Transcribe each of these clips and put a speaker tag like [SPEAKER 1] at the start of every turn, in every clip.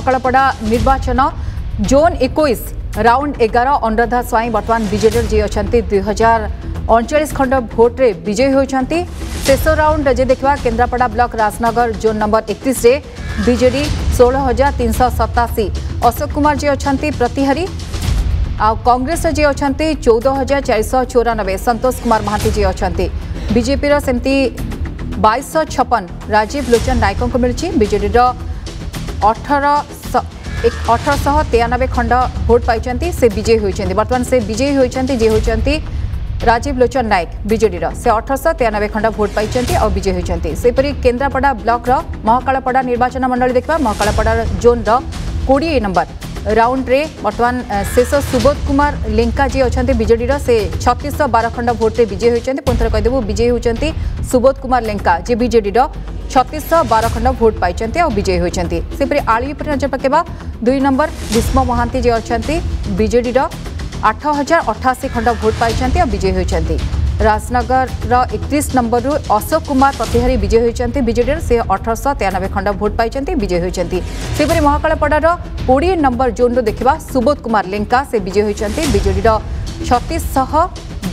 [SPEAKER 1] झकड़पड़ा निर्वाचन जोन एक राउंड एगार अनुराधा स्वाई बर्तमान विजे जी अच्छा दुई हजार अड़चाश खंड भोट्रे विजयी होती शेष राउंड जे देखा Kendrapara block Rajnagar zone number एक विजे षोल हजार तीन सौ सताशी अशोक कुमार जी अच्छा प्रतिहारी आ कंग्रेस जी अच्छा चौदह हजार चार शौ चौरानबे सतोष कुमार महांती जी अच्छा बीजेपी सेमती बैश छपन राजीव लोचन नायक को मिली विजेर अठरश तेयानबे खंड भोट पाई से विजयी होती बर्तमान से विजयी होती जी होती राजीव लोचन नायक विजेडर से अठरश तेयानबे खंड भोट पाई और विजयी होती केन्द्रापड़ा ब्लक्र महाकालपड़ा निर्वाचन मंडल देखा महाकालपड़ा जोन रोड़े नंबर राउंड रे वर्तमान शेष सुबोध कुमार लिंका जी अच्छा विजेडर से छतीश बार खंड भोट्रे विजयी होती पुणे कहीदेव विजयी होती सुबोध कुमार लिंका जी विजेडर छत्तीश बार खंड भोट पाई और आजयी होतीपरी आलिपुर नजर पक दुई नंबर भीष्म महांति जी अच्छा विजे आठ हजार अठाशी खंड भोट पाई और विजयी होती राजनगर रिश नंबर रु अशोक कुमार प्रतिहारी विजयी होती विजेड से अठरश तेयानबे खंड भोट पाई विजयी होती महाकालपड़ कोड़े नंबर जोन रु देखा सुबोध कुमार लेंका से विजयी होती विजेड छत्तीश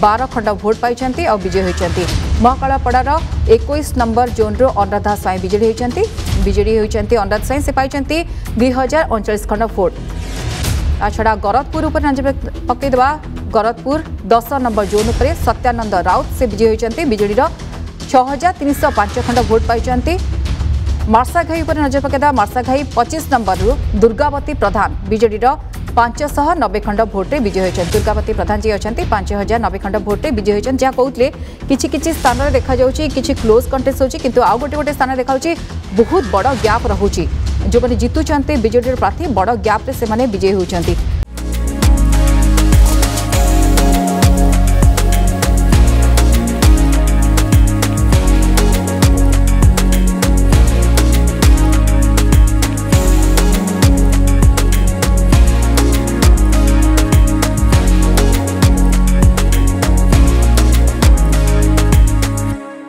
[SPEAKER 1] बार खंड भोट पाई और विजयी होती ମହାକାଳପଡ଼ାର ଏକୋଇଶ ନମ୍ବର ଜୋନ୍ରୁ ଅନୁରାଧା ସ୍ୱାଇଁ ବିଜେଡି ହୋଇଛନ୍ତି ବିଜେଡି ହୋଇଛନ୍ତି ଅନୁରାଧା ସ୍ୱାଇଁ ସେ ପାଇଛନ୍ତି ଦୁଇ ହଜାର ଅଣଚାଳିଶ ଖଣ୍ଡ ଭୋଟ ତା ଛଡ଼ା ଗରଦପୁର ଉପରେ ନଜର ପକାଇଦେବା ଗରଦପୁର ଦଶ ନମ୍ବର ଜୋନ୍ ଉପରେ ସତ୍ୟାନନ୍ଦ ରାଉତ ସେ ବିଜୟୀ ହୋଇଛନ୍ତି ବିଜେଡ଼ିର ଛଅ ହଜାର ତିନିଶହ ପାଞ୍ଚ ଖଣ୍ଡ ଭୋଟ ପାଇଛନ୍ତି ମାର୍ଶାଘାଇ ଉପରେ ନଜର ପକାଇବା ମାର୍ଶାଘାଇ ପଚିଶ ନମ୍ବରରୁ ଦୁର୍ଗାବତୀ ପ୍ରଧାନ ବିଜେଡ଼ିର ପାଞ୍ଚଶହ ନବେ ଖଣ୍ଡ ଭୋଟ୍ରେ ବିଜୟୀ ହୋଇଛନ୍ତି ଦୁର୍ଗାବତୀ ପ୍ରଧାନ ଯିଏ ଅଛନ୍ତି ପାଞ୍ଚ ହଜାର ନବେ ଖଣ୍ଡ ଭୋଟ୍ରେ ବିଜୟୀ ହୋଇଛନ୍ତି ଯାହା କହୁଥିଲେ କିଛି କିଛି ସ୍ଥାନରେ ଦେଖାଯାଉଛି କିଛି କ୍ଲୋଜ୍ କଣ୍ଟେଷ୍ଟ ହେଉଛି କିନ୍ତୁ ଆଉ ଗୋଟେ ଗୋଟେ ସ୍ଥାନରେ ଦେଖାଯାଉଛି ବହୁତ ବଡ଼ ଗ୍ୟାପ୍ ରହୁଛି ଯେଉଁମାନେ ଜିତୁଛନ୍ତି ବିଜେଡ଼ିର ପ୍ରାର୍ଥୀ ବଡ଼ ଗ୍ୟାପ୍ରେ ସେମାନେ ବିଜୟୀ ହେଉଛନ୍ତି